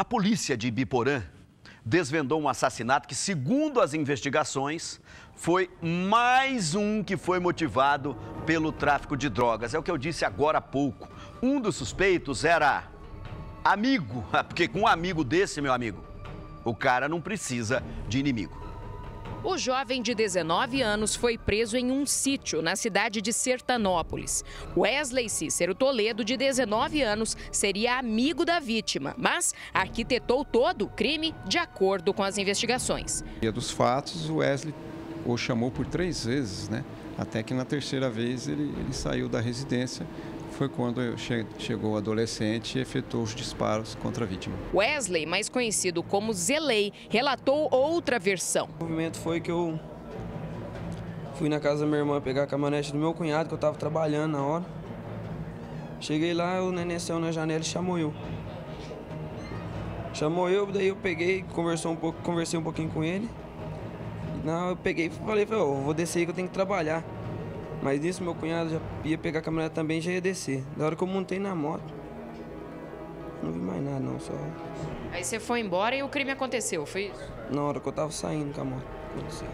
A polícia de Ibiporã desvendou um assassinato que, segundo as investigações, foi mais um que foi motivado pelo tráfico de drogas. É o que eu disse agora há pouco. Um dos suspeitos era amigo, porque com um amigo desse, meu amigo, o cara não precisa de inimigo. O jovem de 19 anos foi preso em um sítio na cidade de Sertanópolis. Wesley Cícero Toledo, de 19 anos, seria amigo da vítima, mas arquitetou todo o crime de acordo com as investigações. Dia dos fatos, o Wesley o chamou por três vezes, né? Até que na terceira vez ele, ele saiu da residência foi quando chegou o adolescente e efetuou os disparos contra a vítima. Wesley, mais conhecido como Zelei, relatou outra versão. O movimento foi que eu fui na casa da minha irmã pegar a caminhonete do meu cunhado, que eu estava trabalhando na hora. Cheguei lá, o neném saiu na janela e chamou eu. Chamou eu, daí eu peguei, conversou um pouco, conversei um pouquinho com ele. Não, eu peguei e falei, falei oh, vou descer aí que eu tenho que trabalhar. Mas nisso meu cunhado já ia pegar a caminhonete também e já ia descer. Da hora que eu montei na moto, não vi mais nada não, só... Aí você foi embora e o crime aconteceu, foi isso? Na hora que eu tava saindo com a moto, aconteceu.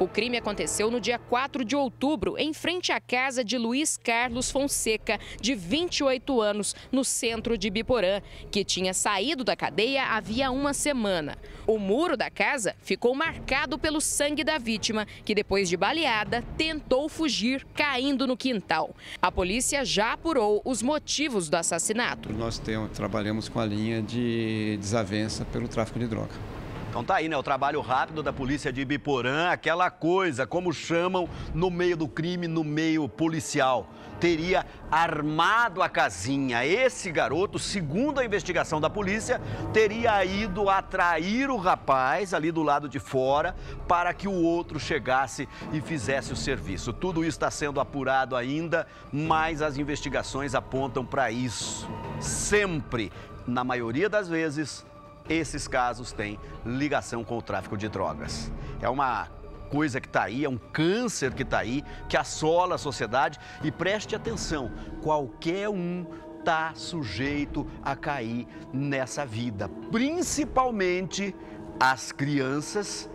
O crime aconteceu no dia 4 de outubro, em frente à casa de Luiz Carlos Fonseca, de 28 anos, no centro de Biporã, que tinha saído da cadeia havia uma semana. O muro da casa ficou marcado pelo sangue da vítima, que depois de baleada tentou fugir, caindo no quintal. A polícia já apurou os motivos do assassinato. Nós temos, trabalhamos com a linha de desavença pelo tráfico de droga. Então tá aí, né? O trabalho rápido da polícia de Ibiporã, aquela coisa, como chamam no meio do crime, no meio policial. Teria armado a casinha. Esse garoto, segundo a investigação da polícia, teria ido atrair o rapaz ali do lado de fora para que o outro chegasse e fizesse o serviço. Tudo isso está sendo apurado ainda, mas as investigações apontam para isso. Sempre, na maioria das vezes, esses casos têm ligação com o tráfico de drogas. É uma coisa que está aí, é um câncer que está aí, que assola a sociedade. E preste atenção: qualquer um está sujeito a cair nessa vida, principalmente as crianças,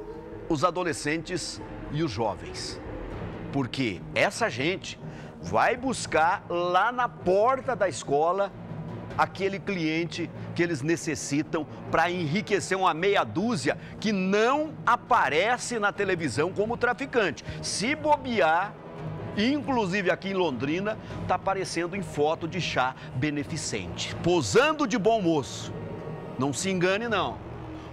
os adolescentes e os jovens. Porque essa gente vai buscar lá na porta da escola aquele cliente que eles necessitam para enriquecer uma meia dúzia que não aparece na televisão como traficante. Se bobear, inclusive aqui em Londrina, está aparecendo em foto de chá beneficente, posando de bom moço. Não se engane não.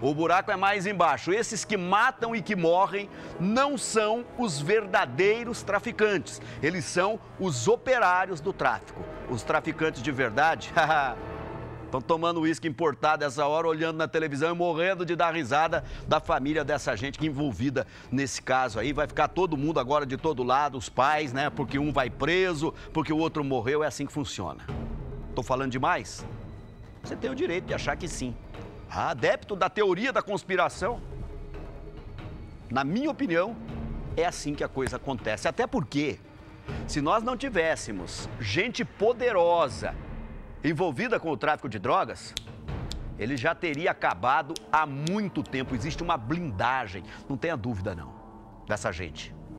O buraco é mais embaixo. Esses que matam e que morrem não são os verdadeiros traficantes. Eles são os operários do tráfico. Os traficantes de verdade, estão tomando uísque importado essa hora, olhando na televisão e morrendo de dar risada da família dessa gente que envolvida nesse caso aí. Vai ficar todo mundo agora de todo lado, os pais, né? Porque um vai preso, porque o outro morreu. É assim que funciona. Estou falando demais? Você tem o direito de achar que sim adepto da teoria da conspiração, na minha opinião, é assim que a coisa acontece. Até porque, se nós não tivéssemos gente poderosa envolvida com o tráfico de drogas, ele já teria acabado há muito tempo. Existe uma blindagem, não tenha dúvida não, dessa gente.